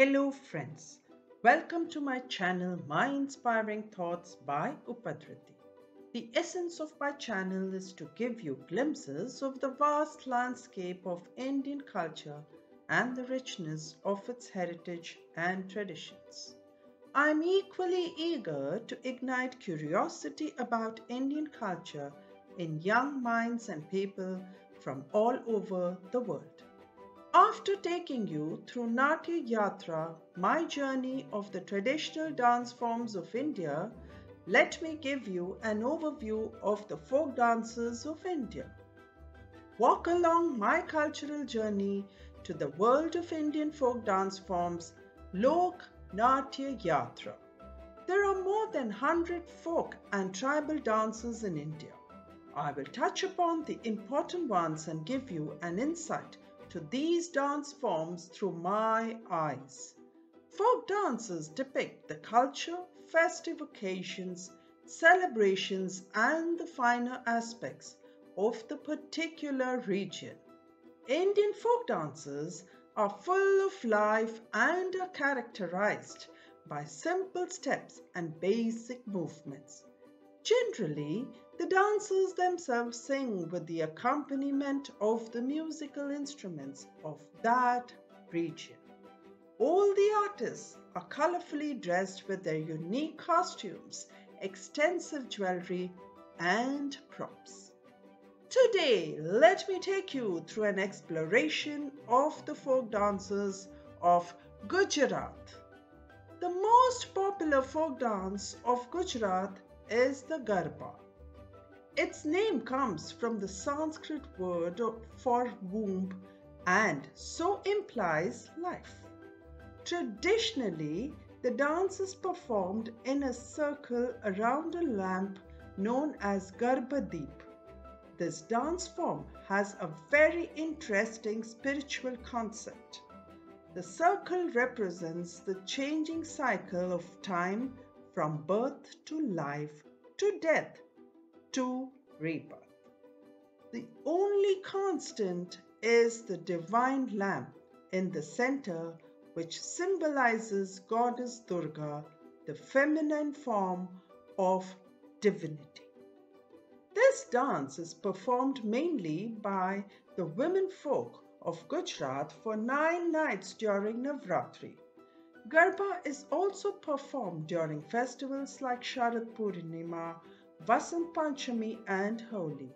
Hello friends, welcome to my channel My Inspiring Thoughts by Upadriti. The essence of my channel is to give you glimpses of the vast landscape of Indian culture and the richness of its heritage and traditions. I am equally eager to ignite curiosity about Indian culture in young minds and people from all over the world. After taking you through Natya Yatra, my journey of the traditional dance forms of India, let me give you an overview of the folk dances of India. Walk along my cultural journey to the world of Indian folk dance forms, Lok Natya Yatra. There are more than 100 folk and tribal dances in India. I will touch upon the important ones and give you an insight to these dance forms through my eyes. Folk dances depict the culture, festive occasions, celebrations, and the finer aspects of the particular region. Indian folk dances are full of life and are characterized by simple steps and basic movements. Generally, the dancers themselves sing with the accompaniment of the musical instruments of that region. All the artists are colorfully dressed with their unique costumes, extensive jewelry, and props. Today, let me take you through an exploration of the folk dances of Gujarat. The most popular folk dance of Gujarat is the Garba. Its name comes from the Sanskrit word for womb and so implies life. Traditionally, the dance is performed in a circle around a lamp known as Garbhadeep. This dance form has a very interesting spiritual concept. The circle represents the changing cycle of time from birth to life to death to rebirth. The only constant is the divine lamp in the center, which symbolizes Goddess Durga, the feminine form of divinity. This dance is performed mainly by the women folk of Gujarat for nine nights during Navratri. Garba is also performed during festivals like Sharad Purnima, Vasant Panchami and Holi.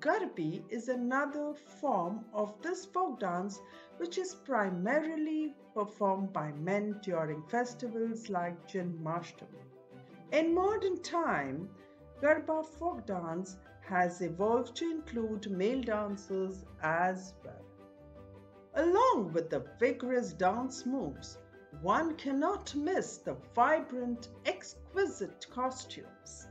Garbi is another form of this folk dance which is primarily performed by men during festivals like Janmashtami. In modern time, Garba folk dance has evolved to include male dancers as well. Along with the vigorous dance moves, one cannot miss the vibrant, exquisite costumes.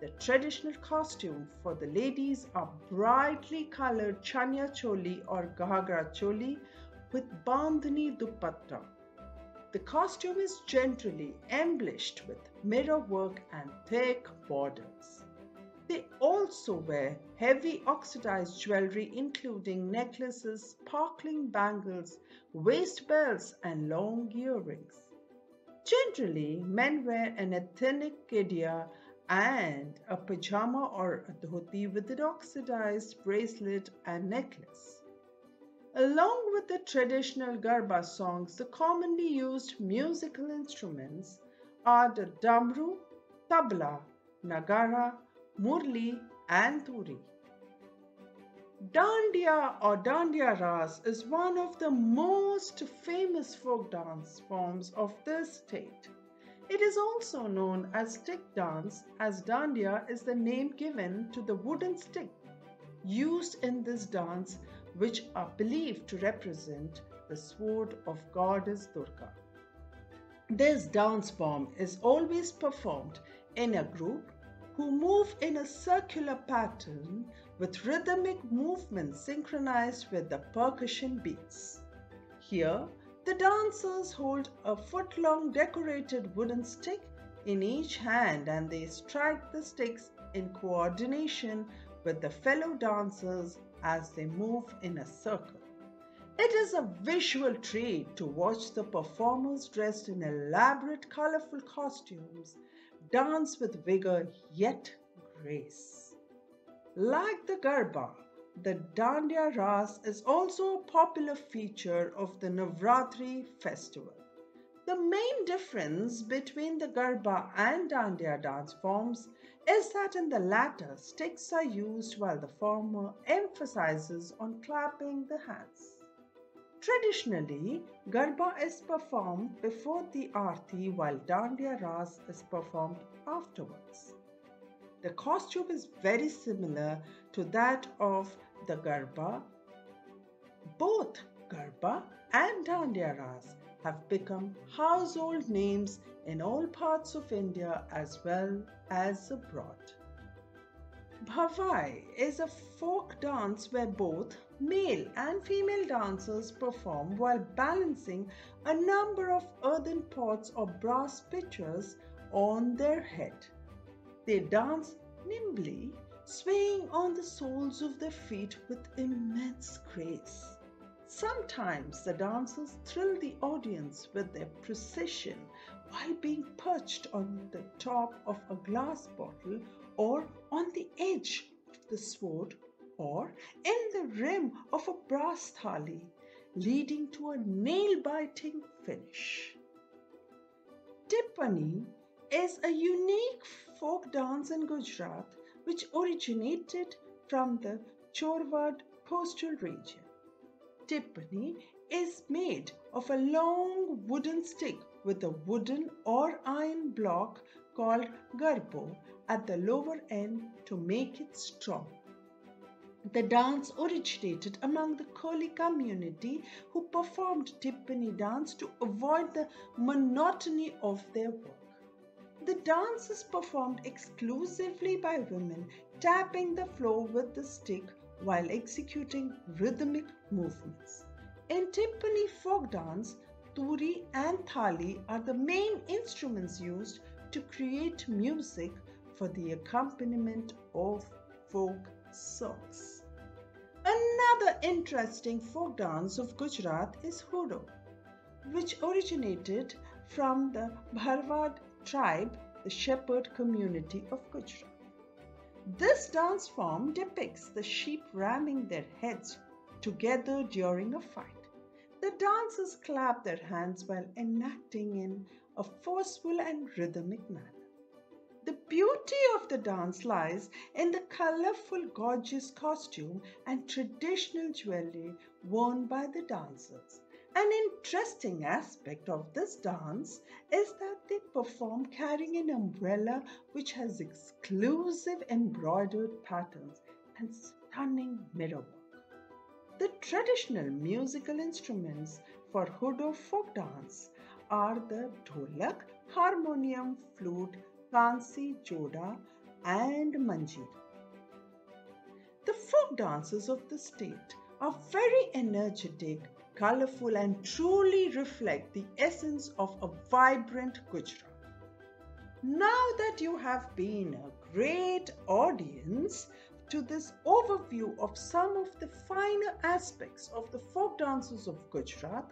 The traditional costume for the ladies are brightly colored chanya choli or ghagra choli with bandhani dupatta. The costume is generally embellished with mirror work and thick borders. They also wear heavy oxidized jewelry including necklaces, sparkling bangles, waist belts and long earrings. Generally, men wear an ethnic kediya and a pajama or a dhoti with an oxidized bracelet and necklace. Along with the traditional Garba songs, the commonly used musical instruments are the damru, tabla, nagara, murli, and turi. Dandiya or Dandiya Ras is one of the most famous folk dance forms of this state. It is also known as stick dance as Dandiya is the name given to the wooden stick used in this dance which are believed to represent the sword of goddess Durga. This dance form is always performed in a group who move in a circular pattern with rhythmic movements synchronized with the percussion beats. Here, the dancers hold a foot long decorated wooden stick in each hand and they strike the sticks in coordination with the fellow dancers as they move in a circle. It is a visual treat to watch the performers dressed in elaborate colorful costumes dance with vigor yet grace. Like the Garba, the Dandiya Ras is also a popular feature of the Navratri festival. The main difference between the Garba and Dandiya dance forms is that in the latter, sticks are used while the former emphasizes on clapping the hands. Traditionally, Garba is performed before the Aarti while Dandiya Ras is performed afterwards. The costume is very similar to that of the Garba. Both Garba and Dandiya Ras have become household names in all parts of India as well as abroad. Bhavai is a folk dance where both male and female dancers perform while balancing a number of earthen pots or brass pitchers on their head. They dance nimbly, swaying on the soles of their feet with immense grace. Sometimes the dancers thrill the audience with their precision while being perched on the top of a glass bottle or on the edge of the sword or in the rim of a brass thali, leading to a nail biting finish. Tippani is a unique folk dance in Gujarat which originated from the Chorwad coastal region. Tippani is made of a long wooden stick with a wooden or iron block called garbo at the lower end to make it strong. The dance originated among the Koli community who performed Tippani dance to avoid the monotony of their work. The dance is performed exclusively by women, tapping the floor with the stick while executing rhythmic movements. In Tippani folk dance, turi and thali are the main instruments used to create music for the accompaniment of folk songs. Another interesting folk dance of Gujarat is Hudo, which originated from the Bharwad tribe, the shepherd community of Gujarat. This dance form depicts the sheep ramming their heads together during a fight. The dancers clap their hands while enacting in a forceful and rhythmic manner. The beauty of the dance lies in the colorful, gorgeous costume and traditional jewelry worn by the dancers. An interesting aspect of this dance is that they perform carrying an umbrella which has exclusive embroidered patterns and stunning mirrorwork. The traditional musical instruments for Hudo folk dance are the dholak, harmonium, flute, kansi, joda, and manjira. The folk dances of the state are very energetic colorful and truly reflect the essence of a vibrant Gujarat. Now that you have been a great audience to this overview of some of the finer aspects of the folk dances of Gujarat,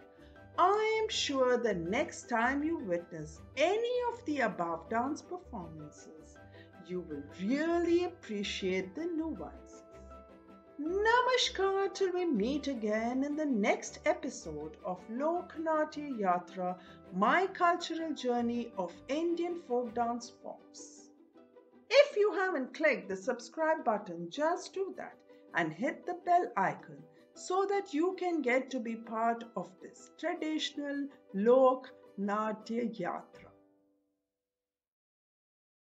I am sure the next time you witness any of the above dance performances, you will really appreciate the nuances Namaskar till we meet again in the next episode of Lok Natya Yatra, my cultural journey of Indian folk dance forms. If you haven't clicked the subscribe button, just do that and hit the bell icon so that you can get to be part of this traditional Lok Natya Yatra.